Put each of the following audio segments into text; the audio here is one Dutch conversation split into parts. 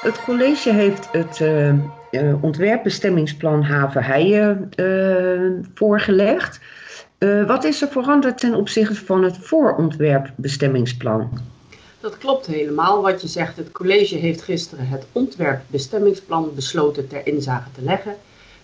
Het college heeft het uh, uh, ontwerpbestemmingsplan Havenheien uh, voorgelegd. wat is er veranderd ten opzichte van het voorontwerpbestemmingsplan? Dat klopt helemaal wat je zegt. Het college heeft gisteren het ontwerpbestemmingsplan besloten ter inzage te leggen.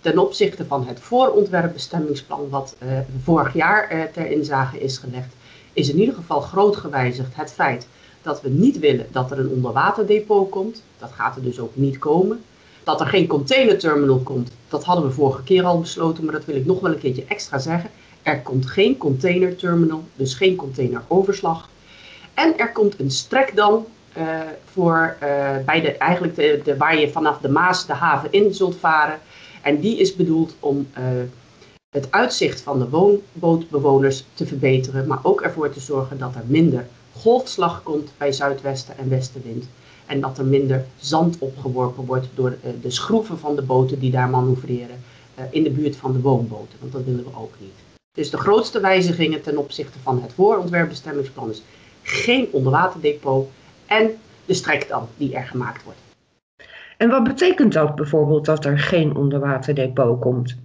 Ten opzichte van het voorontwerpbestemmingsplan wat vorig jaar ter inzage is gelegd, is in ieder geval groot gewijzigd het feit dat we niet willen dat er een onderwaterdepot komt. Dat gaat er dus ook niet komen. Dat er geen containerterminal komt, dat hadden we vorige keer al besloten, maar dat wil ik nog wel een keertje extra zeggen. Er komt geen containerterminal, dus geen containeroverslag. En er komt een strekdam uh, voor uh, bij de, eigenlijk de, waar je vanaf de Maas de haven in zult varen. En die is bedoeld om uh, het uitzicht van de woonbootbewoners te verbeteren, maar ook ervoor te zorgen dat er minder golfslag komt bij zuidwesten en westenwind. En dat er minder zand opgeworpen wordt door de, de schroeven van de boten die daar manoeuvreren uh, in de buurt van de woonboten. Want dat willen we ook niet. Dus de grootste wijzigingen ten opzichte van het voorontwerpbestemmingsplan is geen onderwaterdepot en de strekdam die er gemaakt wordt. En wat betekent dat bijvoorbeeld dat er geen onderwaterdepot komt?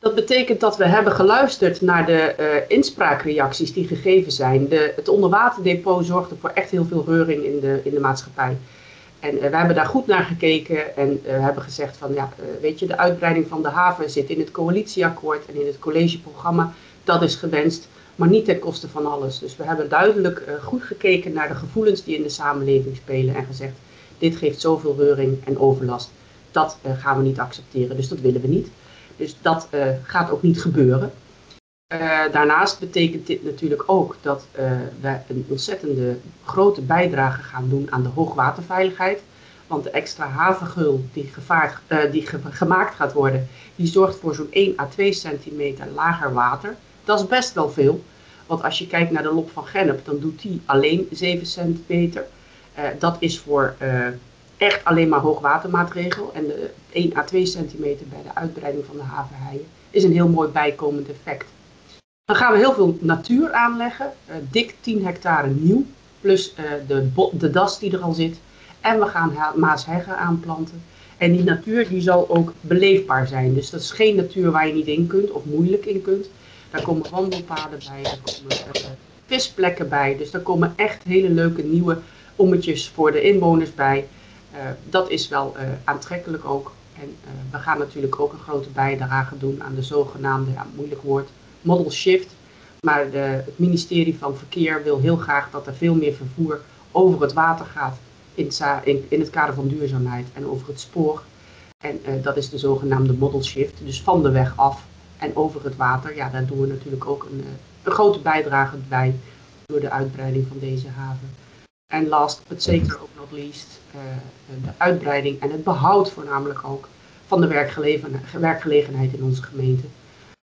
Dat betekent dat we hebben geluisterd naar de uh, inspraakreacties die gegeven zijn. De, het onderwaterdepot zorgde voor echt heel veel reuring in de, in de maatschappij. En uh, we hebben daar goed naar gekeken en uh, hebben gezegd van ja, weet je, de uitbreiding van de haven zit in het coalitieakkoord en in het collegeprogramma. Dat is gewenst, maar niet ten koste van alles. Dus we hebben duidelijk goed gekeken naar de gevoelens die in de samenleving spelen en gezegd, dit geeft zoveel reuring en overlast. Dat gaan we niet accepteren, dus dat willen we niet. Dus dat uh, gaat ook niet gebeuren. Uh, daarnaast betekent dit natuurlijk ook dat uh, we een ontzettende grote bijdrage gaan doen aan de hoogwaterveiligheid. Want de extra havengul die, die ge gemaakt gaat worden, die zorgt voor zo'n 1 à 2 centimeter lager water. Dat is best wel veel. Want als je kijkt naar de lop van Gennep, dan doet die alleen 7 centimeter. dat is voor echt alleen maar hoogwatermaatregel. En de 1 à 2 centimeter bij de uitbreiding van de havenheien is een heel mooi bijkomend effect. Dan gaan we heel veel natuur aanleggen. Uh, dik 10 hectare nieuw, plus uh, de, de das die er al zit. En we gaan maasheggen aanplanten. En die natuur die zal ook beleefbaar zijn. Dus dat is geen natuur waar je niet in kunt of moeilijk in kunt. Daar komen wandelpaden bij, daar komen uh, visplekken bij. Dus daar komen echt hele leuke nieuwe ommetjes voor de inwoners bij. Uh, dat is wel uh, aantrekkelijk ook. En uh, we gaan natuurlijk ook een grote bijdrage doen aan de zogenaamde, ja, moeilijk woord, model shift. Maar de, het ministerie van Verkeer wil heel graag dat er veel meer vervoer over het water gaat in, in, in het kader van duurzaamheid en over het spoor. En dat is de zogenaamde model shift, dus van de weg af en over het water. Ja, daar doen we natuurlijk ook een, een grote bijdrage bij door de uitbreiding van deze haven. En last but zeker ook not least, uh, de uitbreiding en het behoud voornamelijk ook van de werkgelegenheid in onze gemeente.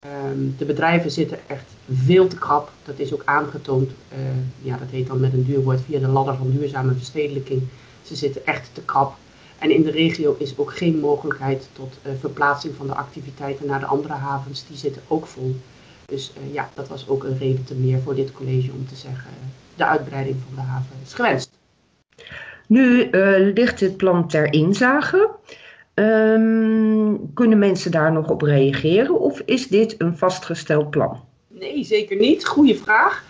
Um, de bedrijven zitten echt veel te krap. Dat is ook aangetoond, uh, ja, dat heet dan met een duur woord, via de ladder van duurzame verstedelijking. Ze zitten echt te krap. En in de regio is ook geen mogelijkheid tot uh, verplaatsing van de activiteiten naar de andere havens. Die zitten ook vol. Dus uh, ja, dat was ook een reden te meer voor dit college om te zeggen, de uitbreiding van de haven is gewenst. Nu uh, ligt het plan ter inzage. Um, kunnen mensen daar nog op reageren of is dit een vastgesteld plan? Nee, zeker niet. Goeie vraag.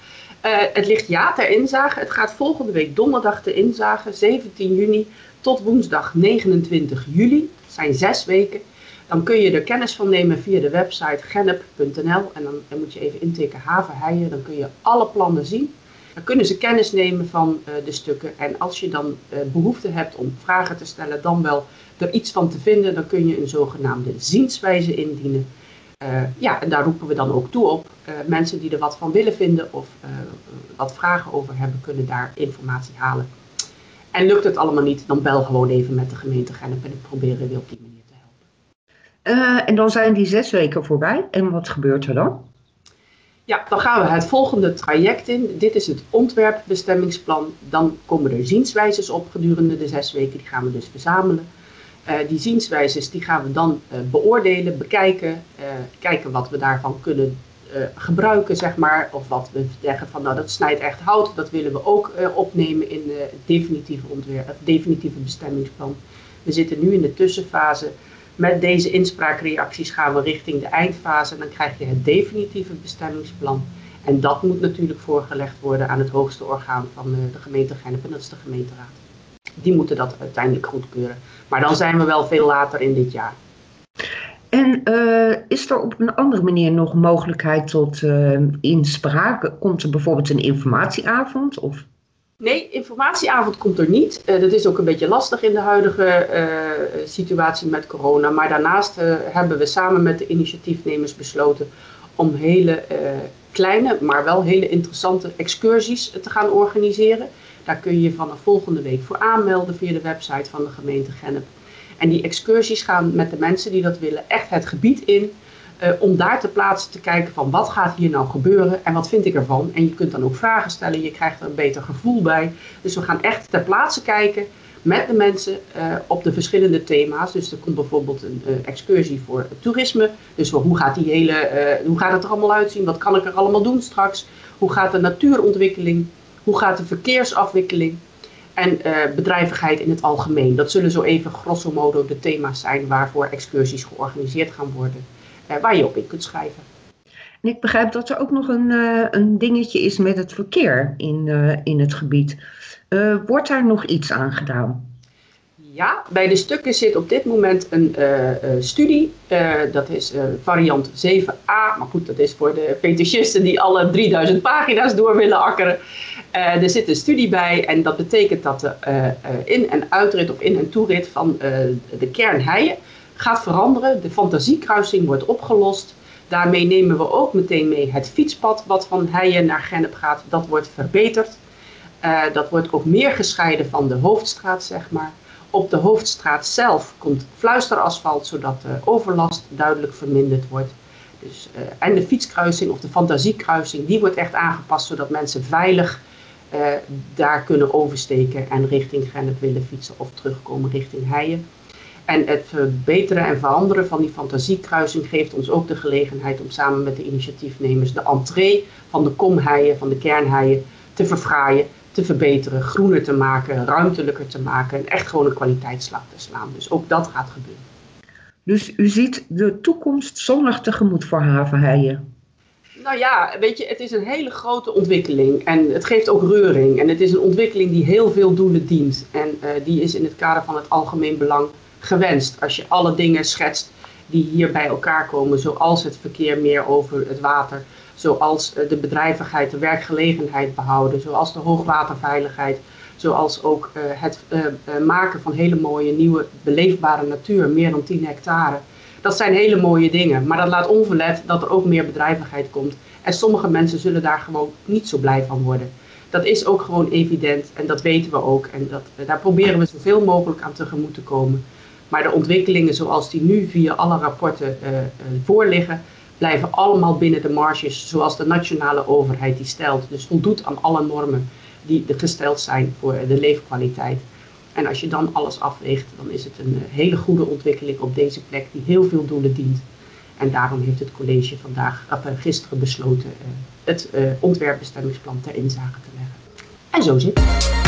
Uh, het ligt ja ter inzage. Het gaat volgende week donderdag ter inzage, 17 juni tot woensdag 29 juli. Dat zijn zes weken. Dan kun je er kennis van nemen via de website genep.nl en dan, dan, moet je even intikken havenheien. Dan kun je alle plannen zien. Dan kunnen ze kennis nemen van uh, de stukken. En als je dan uh, behoefte hebt om vragen te stellen, dan wel er iets van te vinden, dan kun je een zogenaamde zienswijze indienen. Uh, ja, en daar roepen we dan ook toe op. mensen die er wat van willen vinden of wat vragen over hebben, kunnen daar informatie halen. En lukt het allemaal niet, dan bel gewoon even met de gemeente Gennep en ik probeer je op die manier helpen. en dan zijn die zes weken voorbij. En wat gebeurt er dan? Ja, dan gaan we het volgende traject in. Dit is het ontwerpbestemmingsplan. Dan komen er zienswijzes op gedurende de zes weken. Die gaan we dus verzamelen. Uh, die zienswijzes die gaan we dan uh, beoordelen, bekijken. Kijken wat we daarvan kunnen gebruiken, zeg maar. Of wat we zeggen van nou dat snijdt echt hout, dat willen we ook opnemen in het definitieve, ontwerp, definitieve bestemmingsplan. We zitten nu in de tussenfase. Met deze inspraakreacties gaan we richting de eindfase en dan krijg je het definitieve bestemmingsplan. En dat moet natuurlijk voorgelegd worden aan het hoogste orgaan van de gemeente Gennep en dat is de gemeenteraad. Die moeten dat uiteindelijk goedkeuren. Maar dan zijn we wel veel later in dit jaar. En uh, is er op een andere manier nog mogelijkheid tot uh, inspraak? Komt er bijvoorbeeld een informatieavond? Of? Nee, informatieavond komt er niet. Uh, dat is ook een beetje lastig in de huidige situatie met corona. Maar daarnaast hebben we samen met de initiatiefnemers besloten om hele kleine, maar wel hele interessante excursies te gaan organiseren. Daar kun je je vanaf volgende week voor aanmelden via de website van de gemeente Gennep. En die excursies gaan met de mensen die dat willen echt het gebied in. Uh, om daar te plaatsen te kijken van wat gaat hier nou gebeuren en wat vind ik ervan. En je kunt dan ook vragen stellen, je krijgt er een beter gevoel bij. Dus we gaan echt ter plaatse kijken met de mensen uh, op de verschillende thema's. Dus er komt bijvoorbeeld een uh, excursie voor toerisme. Dus hoe gaat, die hele, hoe gaat het er allemaal uitzien? Wat kan ik er allemaal doen straks? Hoe gaat de natuurontwikkeling? Hoe gaat de verkeersafwikkeling? En bedrijvigheid in het algemeen. Dat zullen zo even grosso modo de thema's zijn waarvoor excursies georganiseerd gaan worden. Uh, waar je op in kunt schrijven. En ik begrijp dat er ook nog een, uh, een dingetje is met het verkeer in, in het gebied. wordt daar nog iets aan gedaan? Ja, bij de stukken zit op dit moment een studie. dat is variant 7a. Maar goed, dat is voor de fetischisten die alle 3000 pagina's door willen akkeren. Uh, er zit een studie bij en dat betekent dat de uh, in- en uitrit of in- en toerit van de kern Heijen gaat veranderen. De fantasiekruising wordt opgelost. Daarmee nemen we ook meteen mee het fietspad wat van Heijen naar Gennep gaat. Dat wordt verbeterd. dat wordt ook meer gescheiden van de hoofdstraat, zeg maar. Op de hoofdstraat zelf komt fluisterasfalt, zodat de overlast duidelijk verminderd wordt. Dus, uh, en de fietskruising of de fantasiekruising, die wordt echt aangepast zodat mensen veilig uh, daar kunnen oversteken en richting Gennep willen fietsen of terugkomen richting Heijen. En het verbeteren en veranderen van die fantasiekruising geeft ons ook de gelegenheid om samen met de initiatiefnemers de entree van de komheien, van de kernheien, te verfraaien, te verbeteren, groener te maken, ruimtelijker te maken en echt gewoon een kwaliteitsslag te slaan. Dus ook dat gaat gebeuren. Dus u ziet de toekomst zonnig tegemoet voor Havenheijen? Nou ja, weet je, het is een hele grote ontwikkeling en het geeft ook reuring. En het is een ontwikkeling die heel veel doelen dient. En uh, die is in het kader van het algemeen belang gewenst. Als je alle dingen schetst die hier bij elkaar komen, zoals het verkeer meer over het water, zoals uh, de bedrijvigheid, de werkgelegenheid behouden, zoals de hoogwaterveiligheid, zoals ook uh, het maken van hele mooie nieuwe beleefbare natuur, meer dan 10 hectare. Dat zijn hele mooie dingen, maar dat laat onverlet dat er ook meer bedrijvigheid komt. En sommige mensen zullen daar gewoon niet zo blij van worden. Dat is ook gewoon evident en dat weten we ook. En dat, daar proberen we zoveel mogelijk aan tegemoet te komen. Maar de ontwikkelingen zoals die nu via alle rapporten uh, voorliggen, blijven allemaal binnen de marges zoals de nationale overheid die stelt. Dus voldoet aan alle normen die gesteld zijn voor de leefkwaliteit. En als je dan alles afweegt, dan is het een hele goede ontwikkeling op deze plek die heel veel doelen dient. En daarom heeft het college vandaag, gisteren besloten het ontwerpbestemmingsplan ter inzage te leggen. En zo zit het.